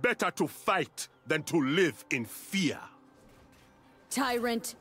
Better to fight than to live in fear. Tyrant!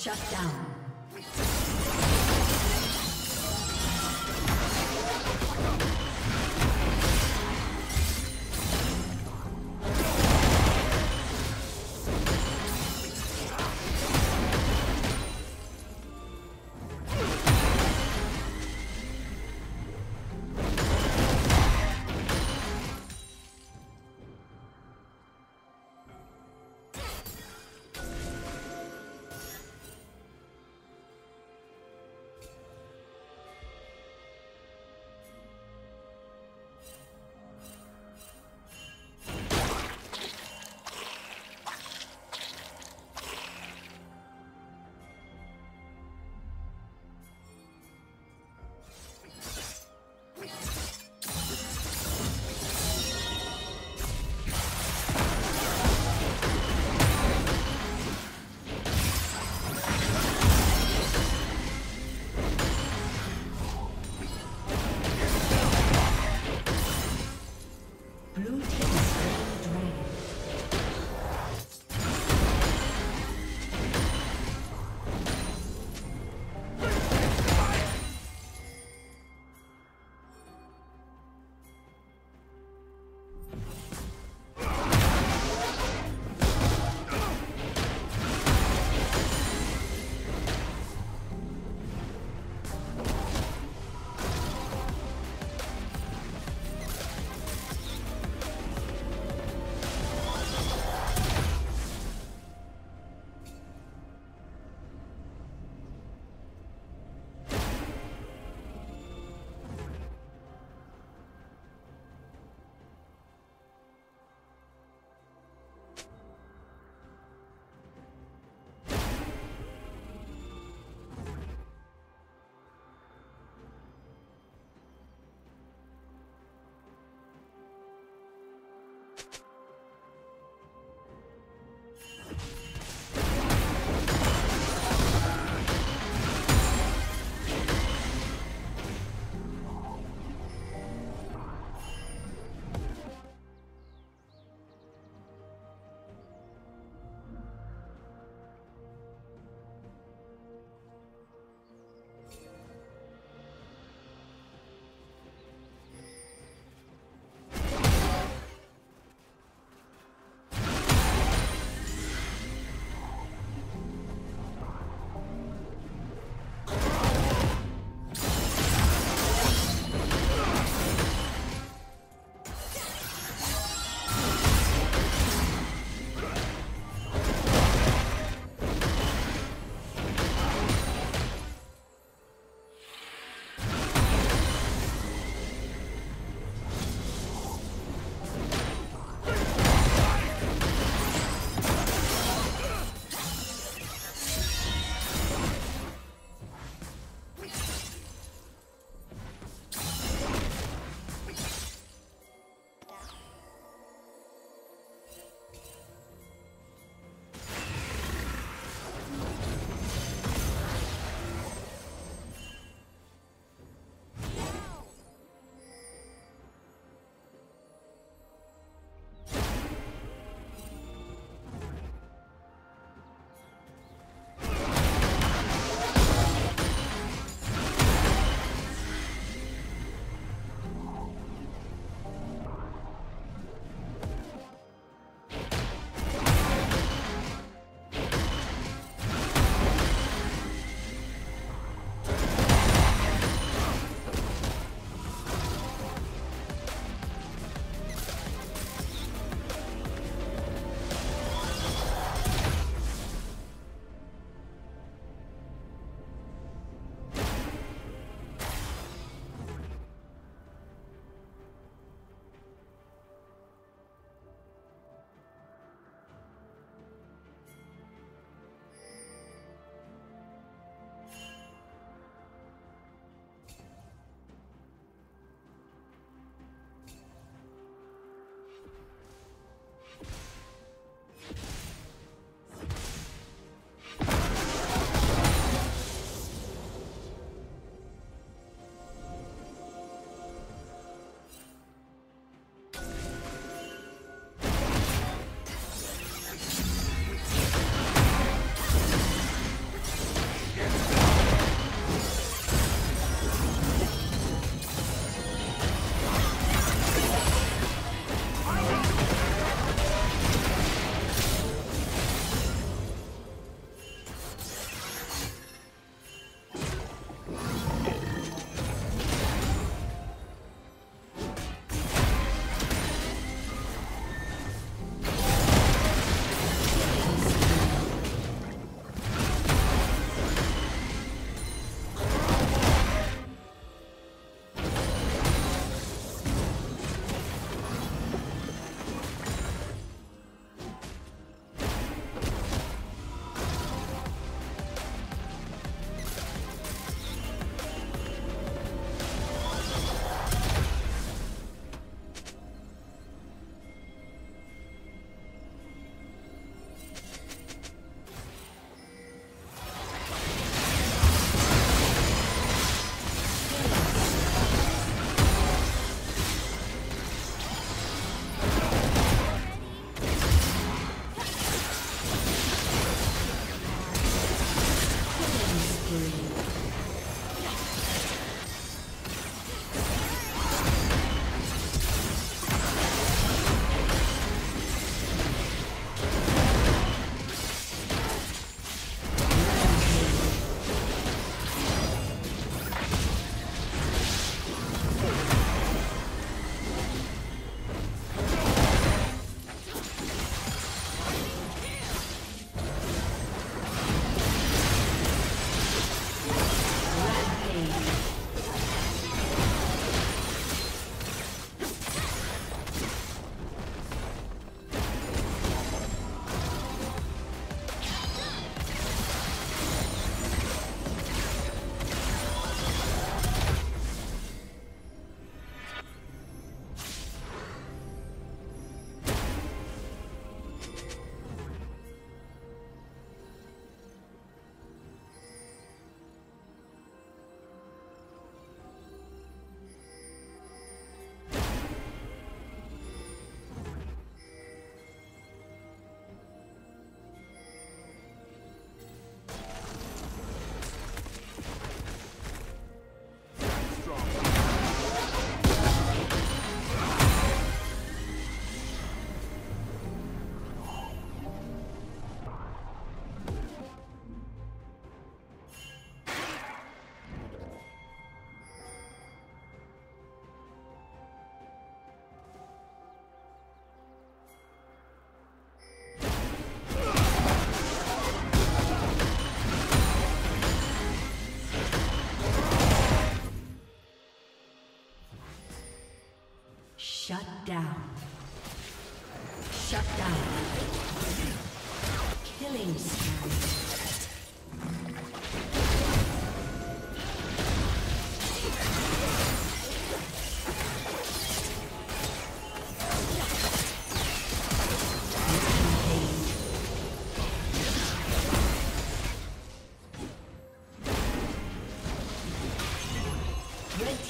Shut down.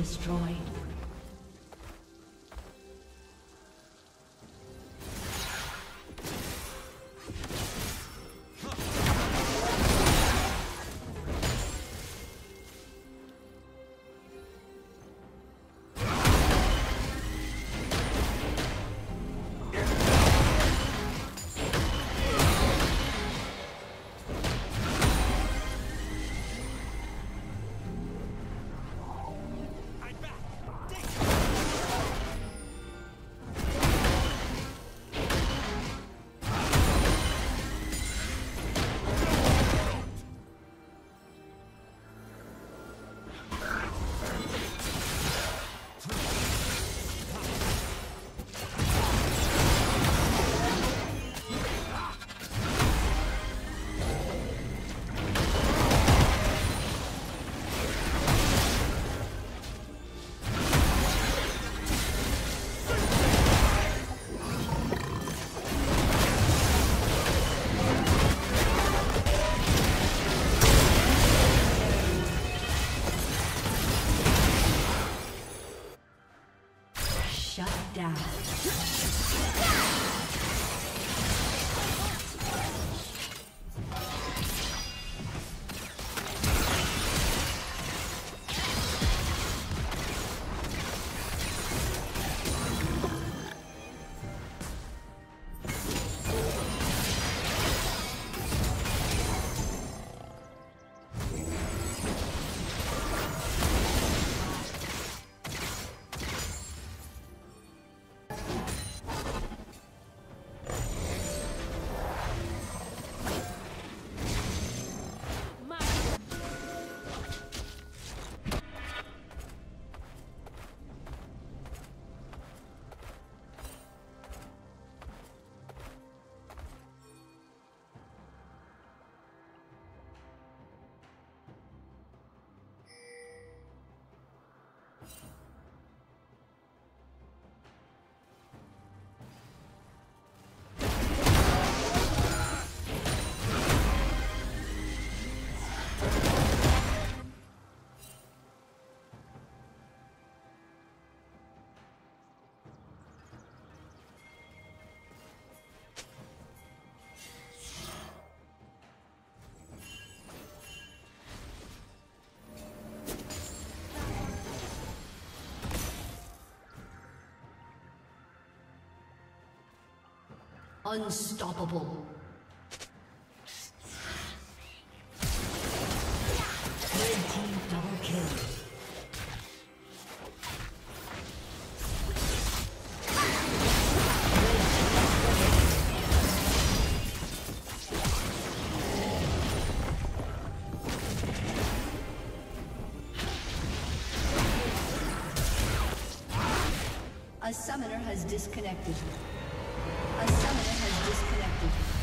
destroyed. down. Unstoppable. Red team double kill. A summoner has disconnected. A summoner has disconnected.